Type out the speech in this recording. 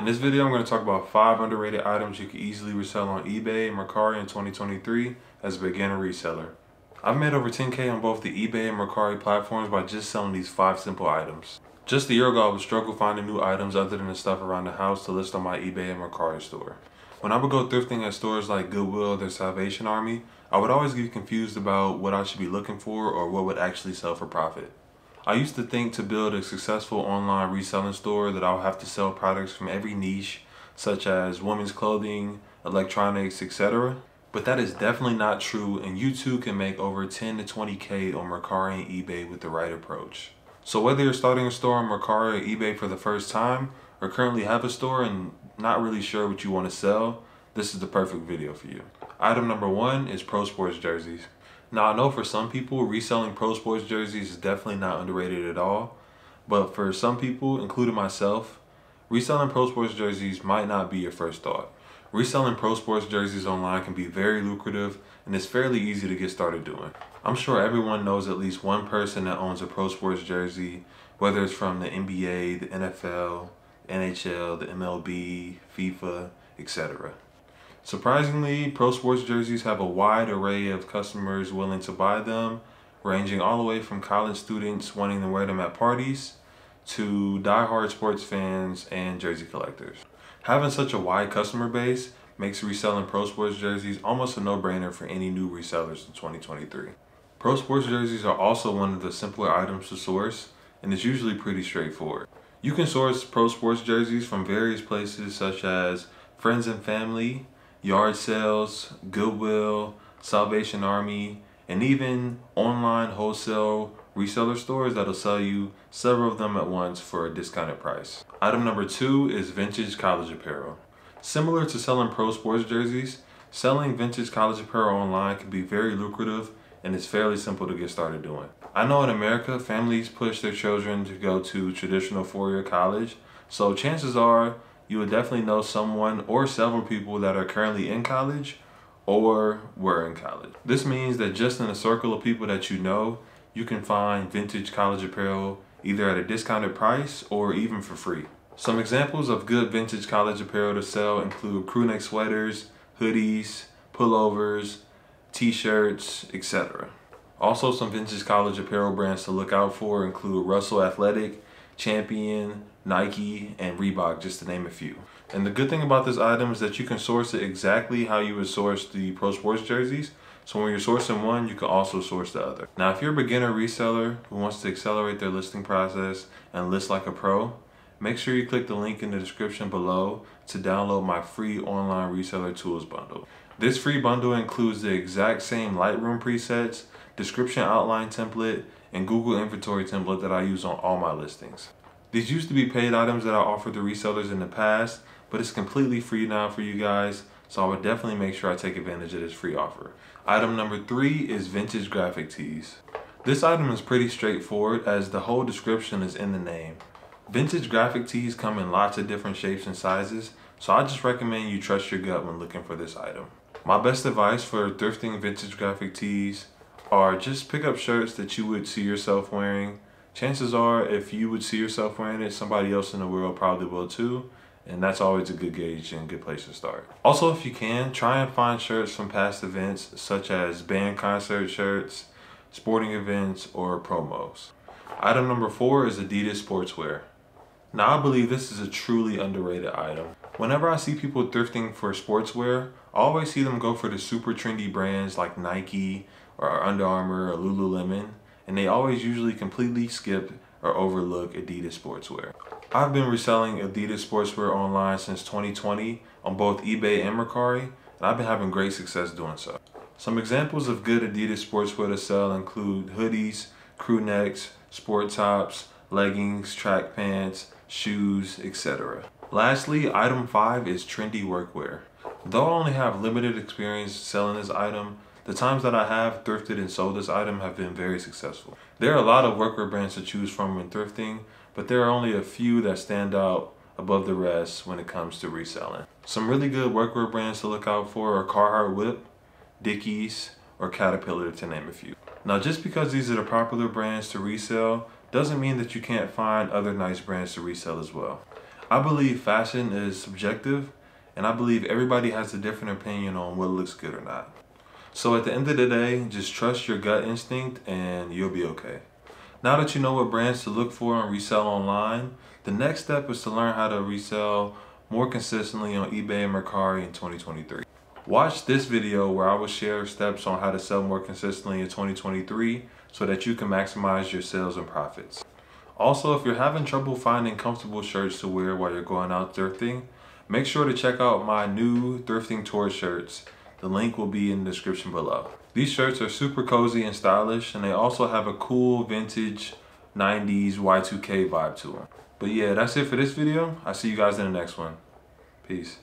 In this video, I'm going to talk about 5 underrated items you can easily resell on eBay and Mercari in 2023 as a beginner reseller. I've made over 10k on both the eBay and Mercari platforms by just selling these 5 simple items. Just a year ago, I would struggle finding new items other than the stuff around the house to list on my eBay and Mercari store. When I would go thrifting at stores like Goodwill or the Salvation Army, I would always get confused about what I should be looking for or what would actually sell for profit. I used to think to build a successful online reselling store that I'll have to sell products from every niche, such as women's clothing, electronics, etc. But that is definitely not true and you too can make over 10 to 20k on Mercari and eBay with the right approach. So whether you're starting a store on Mercari or eBay for the first time, or currently have a store and not really sure what you want to sell, this is the perfect video for you. Item number one is Pro Sports jerseys. Now I know for some people, reselling Pro Sports jerseys is definitely not underrated at all. But for some people, including myself, reselling Pro Sports jerseys might not be your first thought. Reselling Pro Sports jerseys online can be very lucrative and it's fairly easy to get started doing. I'm sure everyone knows at least one person that owns a Pro Sports jersey, whether it's from the NBA, the NFL, NHL, the MLB, FIFA, etc. Surprisingly, pro sports jerseys have a wide array of customers willing to buy them, ranging all the way from college students wanting to wear them at parties to die-hard sports fans and jersey collectors. Having such a wide customer base makes reselling pro sports jerseys almost a no-brainer for any new resellers in 2023. Pro sports jerseys are also one of the simpler items to source and it's usually pretty straightforward. You can source pro sports jerseys from various places such as friends and family, yard sales, Goodwill, Salvation Army, and even online wholesale reseller stores that'll sell you several of them at once for a discounted price. Item number two is vintage college apparel. Similar to selling pro sports jerseys, selling vintage college apparel online can be very lucrative and it's fairly simple to get started doing. I know in America, families push their children to go to traditional four-year college, so chances are you will definitely know someone or several people that are currently in college or were in college. This means that just in a circle of people that you know, you can find vintage college apparel either at a discounted price or even for free. Some examples of good vintage college apparel to sell include crewneck sweaters, hoodies, pullovers, t-shirts, etc. Also some vintage college apparel brands to look out for include Russell Athletic, Champion, Nike, and Reebok, just to name a few. And the good thing about this item is that you can source it exactly how you would source the Pro Sports jerseys. So when you're sourcing one, you can also source the other. Now, if you're a beginner reseller who wants to accelerate their listing process and list like a pro, make sure you click the link in the description below to download my free online reseller tools bundle. This free bundle includes the exact same Lightroom presets, description outline template, and Google inventory template that I use on all my listings. These used to be paid items that I offered to resellers in the past, but it's completely free now for you guys, so I would definitely make sure I take advantage of this free offer. Item number three is vintage graphic tees. This item is pretty straightforward as the whole description is in the name. Vintage graphic tees come in lots of different shapes and sizes, so I just recommend you trust your gut when looking for this item. My best advice for thrifting vintage graphic tees are just pick up shirts that you would see yourself wearing. Chances are, if you would see yourself wearing it, somebody else in the world probably will too. And that's always a good gauge and good place to start. Also, if you can, try and find shirts from past events, such as band concert shirts, sporting events, or promos. Item number four is Adidas sportswear. Now, I believe this is a truly underrated item. Whenever I see people thrifting for sportswear, I always see them go for the super trendy brands like Nike, or Under Armour or Lululemon, and they always usually completely skip or overlook Adidas sportswear. I've been reselling Adidas sportswear online since 2020 on both eBay and Mercari, and I've been having great success doing so. Some examples of good Adidas sportswear to sell include hoodies, crew necks, sport tops, leggings, track pants, shoes, etc. Lastly, item 5 is trendy workwear. Though I only have limited experience selling this item, the times that I have thrifted and sold this item have been very successful. There are a lot of workwear brands to choose from when thrifting, but there are only a few that stand out above the rest when it comes to reselling. Some really good workwear brands to look out for are Carhartt WIP, Dickies, or Caterpillar to name a few. Now just because these are the popular brands to resell doesn't mean that you can't find other nice brands to resell as well. I believe fashion is subjective and I believe everybody has a different opinion on what looks good or not. So at the end of the day, just trust your gut instinct and you'll be okay. Now that you know what brands to look for and resell online, the next step is to learn how to resell more consistently on eBay and Mercari in 2023. Watch this video where I will share steps on how to sell more consistently in 2023 so that you can maximize your sales and profits. Also, if you're having trouble finding comfortable shirts to wear while you're going out thrifting, make sure to check out my new Thrifting Tour shirts. The link will be in the description below. These shirts are super cozy and stylish and they also have a cool vintage 90s Y2K vibe to them. But yeah, that's it for this video. I'll see you guys in the next one. Peace.